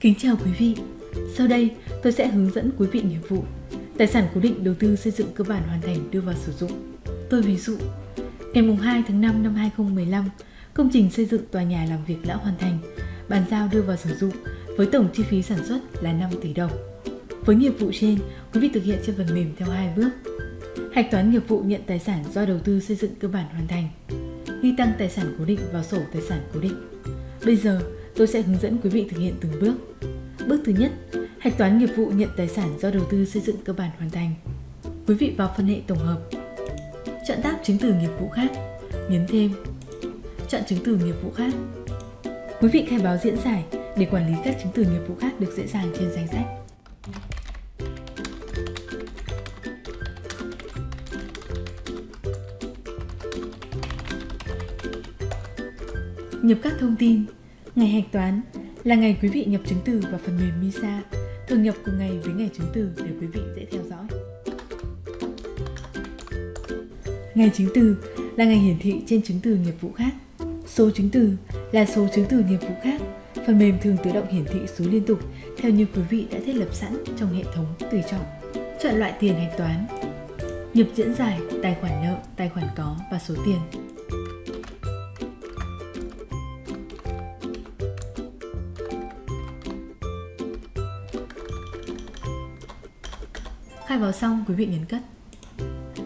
Kính chào quý vị. Sau đây, tôi sẽ hướng dẫn quý vị nghiệp vụ tài sản cố định đầu tư xây dựng cơ bản hoàn thành đưa vào sử dụng. Tôi ví dụ, ngày 2 tháng 5 năm 2015, công trình xây dựng tòa nhà làm việc đã hoàn thành, bàn giao đưa vào sử dụng với tổng chi phí sản xuất là 5 tỷ đồng. Với nghiệp vụ trên, quý vị thực hiện trên phần mềm theo hai bước. Hạch toán nghiệp vụ nhận tài sản do đầu tư xây dựng cơ bản hoàn thành. Ghi tăng tài sản cố định vào sổ tài sản cố định. Bây giờ, tôi sẽ hướng dẫn quý vị thực hiện từng bước. Bước thứ nhất, hạch toán nghiệp vụ nhận tài sản do đầu tư xây dựng cơ bản hoàn thành. Quý vị vào phân hệ tổng hợp. Chọn tab chứng từ nghiệp vụ khác, nhấn thêm. Chọn chứng từ nghiệp vụ khác. Quý vị khai báo diễn giải để quản lý các chứng từ nghiệp vụ khác được dễ dàng trên danh sách. Nhập các thông tin Ngày hạch toán là ngày quý vị nhập chứng từ vào phần mềm MISA, thường nhập cùng ngày với ngày chứng từ để quý vị dễ theo dõi. Ngày chứng từ là ngày hiển thị trên chứng từ nghiệp vụ khác. Số chứng từ là số chứng từ nghiệp vụ khác. Phần mềm thường tự động hiển thị số liên tục theo như quý vị đã thiết lập sẵn trong hệ thống tùy chọn. Chọn loại tiền hạch toán. Nhập diễn giải, tài khoản nợ, tài khoản có và số tiền. Khai báo xong, quý vị nhấn cất.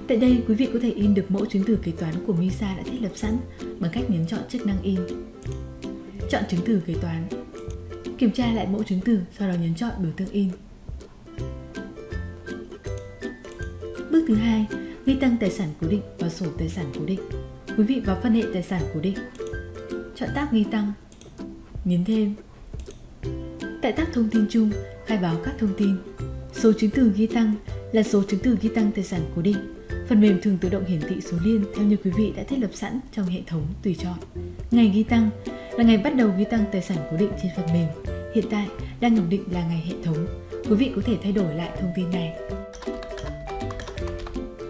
Tại đây, quý vị có thể in được mẫu chứng từ kế toán của MISA đã thiết lập sẵn bằng cách nhấn chọn chức năng in. Chọn chứng từ kế toán. Kiểm tra lại mẫu chứng từ, sau đó nhấn chọn biểu tượng in. Bước thứ hai, ghi tăng tài sản cố định vào sổ tài sản cố định. Quý vị vào phân hệ tài sản cố định. Chọn tab ghi tăng. Nhấn thêm. Tại tab thông tin chung, khai báo các thông tin. Số chứng từ ghi tăng là số chứng từ ghi tăng tài sản cố định. Phần mềm thường tự động hiển thị số liên theo như quý vị đã thiết lập sẵn trong hệ thống tùy chọn. Ngày ghi tăng là ngày bắt đầu ghi tăng tài sản cố định trên phần mềm. Hiện tại đang ổn định là ngày hệ thống. Quý vị có thể thay đổi lại thông tin này.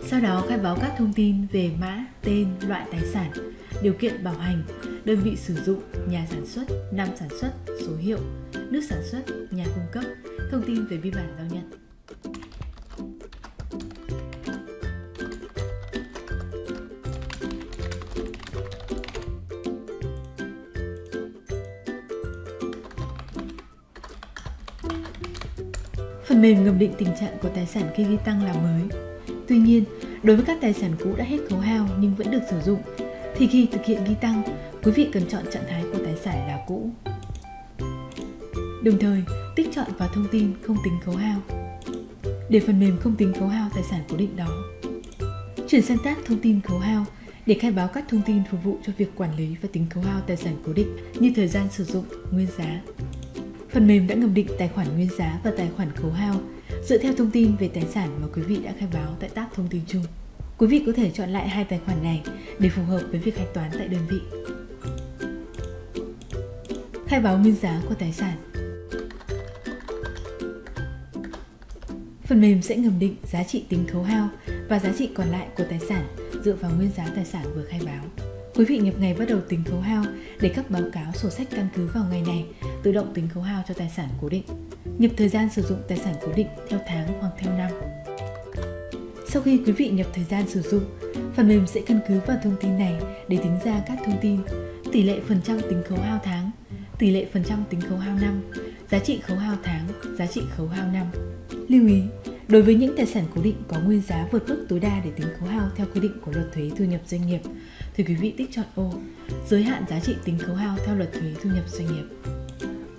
Sau đó khai báo các thông tin về mã, tên, loại tài sản, điều kiện bảo hành, đơn vị sử dụng, nhà sản xuất, năm sản xuất, số hiệu, nước sản xuất, nhà cung cấp, thông tin về biên bản giao nhận. Phần mềm ngầm định tình trạng của tài sản khi ghi tăng là mới. Tuy nhiên, đối với các tài sản cũ đã hết khấu hao nhưng vẫn được sử dụng, thì khi thực hiện ghi tăng, quý vị cần chọn trạng thái của tài sản là cũ. Đồng thời, tích chọn vào thông tin không tính khấu hao. Để phần mềm không tính khấu hao tài sản cố định đó. Chuyển sang tab thông tin khấu hao để khai báo các thông tin phục vụ cho việc quản lý và tính khấu hao tài sản cố định như thời gian sử dụng, nguyên giá, Phần mềm đã ngầm định tài khoản nguyên giá và tài khoản khấu hao dựa theo thông tin về tài sản mà quý vị đã khai báo tại tab thông tin chung. Quý vị có thể chọn lại hai tài khoản này để phù hợp với việc hạch toán tại đơn vị. Khai báo nguyên giá của tài sản Phần mềm sẽ ngầm định giá trị tính khấu hao và giá trị còn lại của tài sản dựa vào nguyên giá tài sản vừa khai báo. Quý vị nhập ngày bắt đầu tính khấu hao để các báo cáo sổ sách căn cứ vào ngày này tự động tính khấu hao cho tài sản cố định. Nhập thời gian sử dụng tài sản cố định theo tháng hoặc theo năm. Sau khi quý vị nhập thời gian sử dụng, phần mềm sẽ căn cứ vào thông tin này để tính ra các thông tin tỷ lệ phần trăm tính khấu hao tháng, tỷ lệ phần trăm tính khấu hao năm, giá trị khấu hao tháng, giá trị khấu hao năm. Lưu ý, Đối với những tài sản cố định có nguyên giá vượt mức tối đa để tính khấu hao theo quy định của luật thuế thu nhập doanh nghiệp, thì quý vị tích chọn ô giới hạn giá trị tính khấu hao theo luật thuế thu nhập doanh nghiệp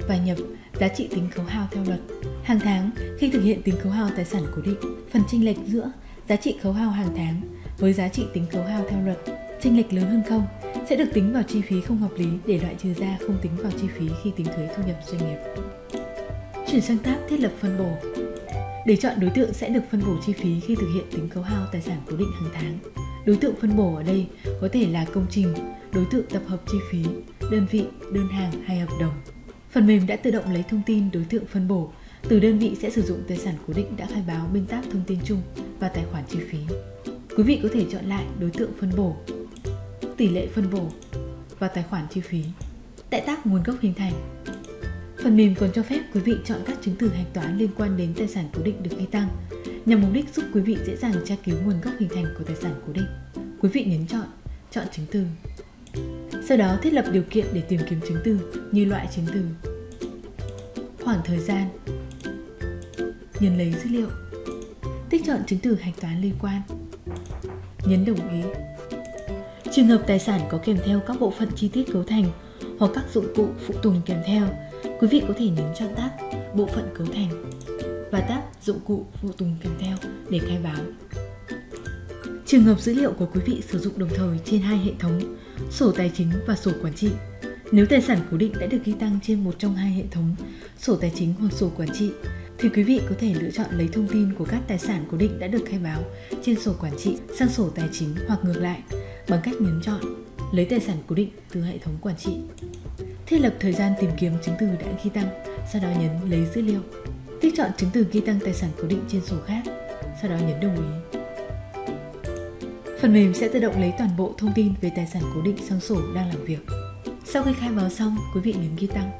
và nhập giá trị tính khấu hao theo luật. Hàng tháng, khi thực hiện tính khấu hao tài sản cố định, phần chênh lệch giữa giá trị khấu hao hàng tháng với giá trị tính khấu hao theo luật chênh lệch lớn hơn không sẽ được tính vào chi phí không hợp lý để loại trừ ra không tính vào chi phí khi tính thuế thu nhập doanh nghiệp. Chuyển sang tab thiết lập phân bổ. Để chọn đối tượng sẽ được phân bổ chi phí khi thực hiện tính khấu hao tài sản cố định hàng tháng. Đối tượng phân bổ ở đây có thể là công trình, đối tượng tập hợp chi phí, đơn vị, đơn hàng hay hợp đồng. Phần mềm đã tự động lấy thông tin đối tượng phân bổ từ đơn vị sẽ sử dụng tài sản cố định đã khai báo bên tab thông tin chung và tài khoản chi phí. Quý vị có thể chọn lại đối tượng phân bổ, tỷ lệ phân bổ và tài khoản chi phí. Tại tab nguồn gốc hình thành, Phần mềm còn cho phép quý vị chọn các chứng từ hạch toán liên quan đến tài sản cố định được ghi tăng, nhằm mục đích giúp quý vị dễ dàng tra cứu nguồn gốc hình thành của tài sản cố định. Quý vị nhấn chọn chọn chứng từ. Sau đó thiết lập điều kiện để tìm kiếm chứng từ như loại chứng từ, khoảng thời gian, nhấn lấy dữ liệu, tích chọn chứng từ hạch toán liên quan, nhấn đồng ý. Trường hợp tài sản có kèm theo các bộ phận chi tiết cấu thành hoặc các dụng cụ phụ tùng kèm theo, quý vị có thể nhấn chọn tab Bộ phận cấu thành và tab Dụng cụ phụ tùng kèm theo để khai báo. Trường hợp dữ liệu của quý vị sử dụng đồng thời trên hai hệ thống, sổ tài chính và sổ quản trị. Nếu tài sản cố định đã được ghi tăng trên một trong hai hệ thống, sổ tài chính hoặc sổ quản trị, thì quý vị có thể lựa chọn lấy thông tin của các tài sản cố định đã được khai báo trên sổ quản trị sang sổ tài chính hoặc ngược lại bằng cách nhấn chọn lấy tài sản cố định từ hệ thống quản trị. Thiết lập thời gian tìm kiếm chứng từ đã ghi tăng, sau đó nhấn lấy dữ liệu. Tích chọn chứng từ ghi tăng tài sản cố định trên sổ khác, sau đó nhấn đồng ý. Phần mềm sẽ tự động lấy toàn bộ thông tin về tài sản cố định sang sổ đang làm việc. Sau khi khai báo xong, quý vị nhấn ghi tăng.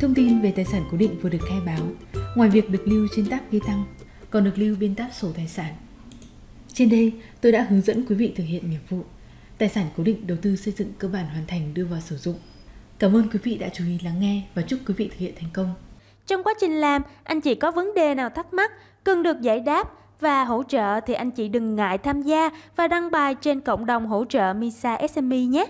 Thông tin về tài sản cố định vừa được khai báo, ngoài việc được lưu trên tab ghi tăng, còn được lưu bên tab sổ tài sản. Trên đây, tôi đã hướng dẫn quý vị thực hiện nghiệp vụ tài sản cố định đầu tư xây dựng cơ bản hoàn thành đưa vào sử dụng. Cảm ơn quý vị đã chú ý lắng nghe và chúc quý vị thực hiện thành công. Trong quá trình làm, anh chị có vấn đề nào thắc mắc, cần được giải đáp và hỗ trợ thì anh chị đừng ngại tham gia và đăng bài trên cộng đồng hỗ trợ MISA SME nhé.